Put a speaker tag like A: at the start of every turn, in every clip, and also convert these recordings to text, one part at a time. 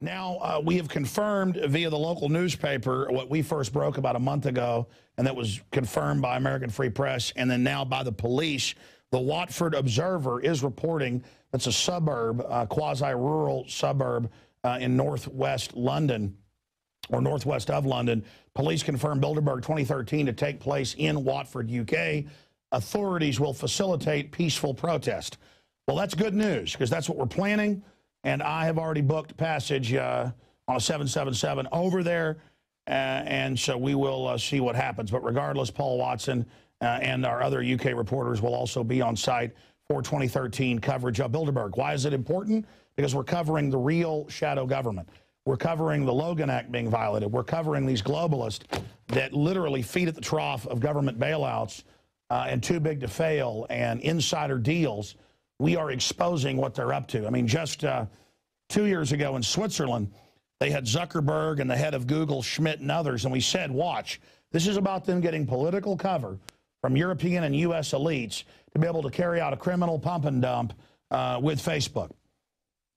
A: Now, uh, we have confirmed via the local newspaper what we first broke about a month ago, and that was confirmed by American Free Press, and then now by the police. The Watford Observer is reporting that's a suburb, quasi-rural suburb uh, in northwest London, or northwest of London. Police confirmed Bilderberg 2013 to take place in Watford, UK. Authorities will facilitate peaceful protest. Well, that's good news, because that's what we're planning and I have already booked passage uh, on a 777 over there, uh, and so we will uh, see what happens. But regardless, Paul Watson uh, and our other UK reporters will also be on site for 2013 coverage of Bilderberg. Why is it important? Because we're covering the real shadow government. We're covering the Logan Act being violated. We're covering these globalists that literally feed at the trough of government bailouts uh, and too big to fail and insider deals we are exposing what they're up to. I mean, just uh, two years ago in Switzerland, they had Zuckerberg and the head of Google, Schmidt, and others, and we said, watch, this is about them getting political cover from European and U.S. elites to be able to carry out a criminal pump and dump uh, with Facebook.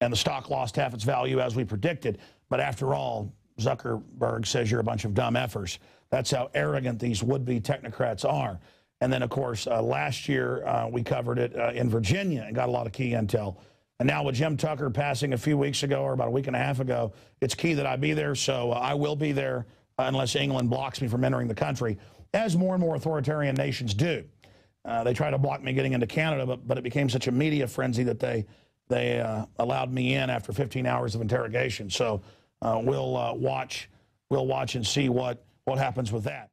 A: And the stock lost half its value as we predicted. But after all, Zuckerberg says you're a bunch of dumb effers. That's how arrogant these would-be technocrats are. And then, of course, uh, last year uh, we covered it uh, in Virginia and got a lot of key intel. And now with Jim Tucker passing a few weeks ago or about a week and a half ago, it's key that I be there. So uh, I will be there uh, unless England blocks me from entering the country, as more and more authoritarian nations do. Uh, they tried to block me getting into Canada, but, but it became such a media frenzy that they, they allowed me in after 15 hours of interrogation. So we'll, watch, we'll watch and see what, what happens with that.